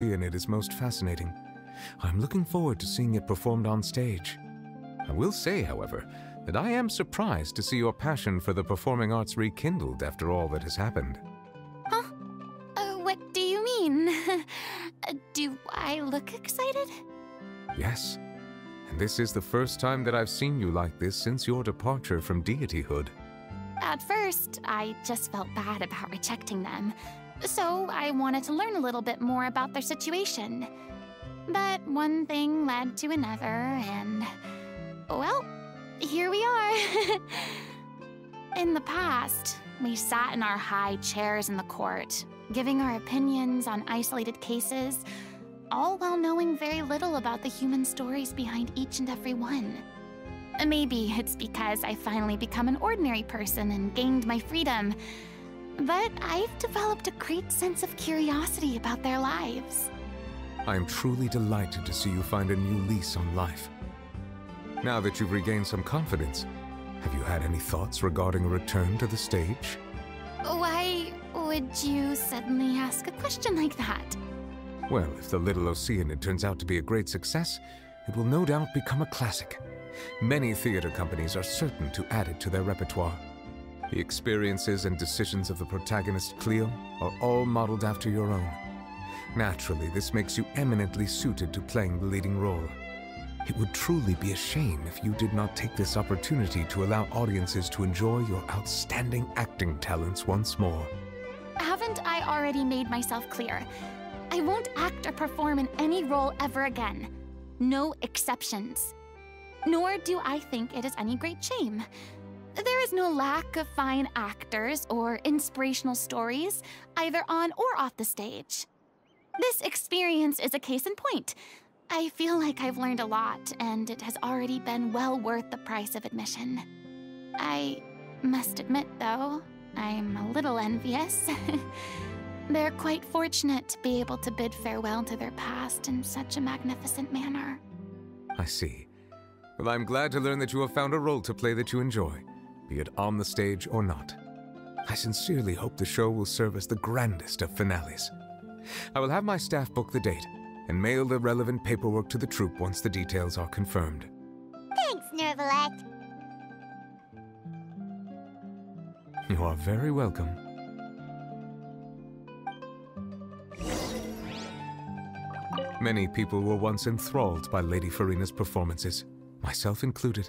and it is most fascinating. I'm looking forward to seeing it performed on stage. I will say, however, that I am surprised to see your passion for the performing arts rekindled after all that has happened. Huh? Uh, what do you mean? Uh, do I look excited? Yes. And this is the first time that I've seen you like this since your departure from deityhood. At first, I just felt bad about rejecting them. So I wanted to learn a little bit more about their situation. But one thing led to another, and. Well, here we are. in the past, we sat in our high chairs in the court, giving our opinions on isolated cases, all while knowing very little about the human stories behind each and every one. Maybe it's because I finally become an ordinary person and gained my freedom, but I've developed a great sense of curiosity about their lives. I am truly delighted to see you find a new lease on life. Now that you've regained some confidence, have you had any thoughts regarding a return to the stage? Why would you suddenly ask a question like that? Well, if the Little Oceanid turns out to be a great success, it will no doubt become a classic. Many theater companies are certain to add it to their repertoire. The experiences and decisions of the protagonist Cleo are all modeled after your own. Naturally, this makes you eminently suited to playing the leading role. It would truly be a shame if you did not take this opportunity to allow audiences to enjoy your outstanding acting talents once more. Haven't I already made myself clear? I won't act or perform in any role ever again. No exceptions. Nor do I think it is any great shame. Is no lack of fine actors or inspirational stories, either on or off the stage. This experience is a case in point. I feel like I've learned a lot, and it has already been well worth the price of admission. I must admit, though, I'm a little envious. They're quite fortunate to be able to bid farewell to their past in such a magnificent manner. I see. Well, I'm glad to learn that you have found a role to play that you enjoy, be it on the stage or not. I sincerely hope the show will serve as the grandest of finales. I will have my staff book the date and mail the relevant paperwork to the troupe once the details are confirmed. Thanks, Neuvillette. You are very welcome. Many people were once enthralled by Lady Furina's performances, myself included.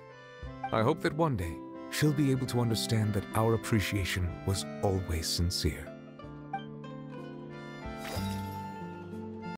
I hope that one day she'll be able to understand that our appreciation was always sincere.